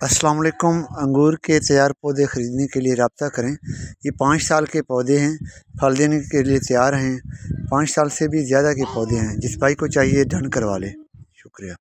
अस्सलाम वालेकुम अंगूर के तैयार पौधे ख़रीदने के लिए रब्ता करें। ये पाँच साल के पौधे हैं, फल देने के लिए तैयार हैं। पाँच साल से भी ज़्यादा के पौधे हैं, जिस भाई को चाहिए, डन करवा लें। शुक्रिया।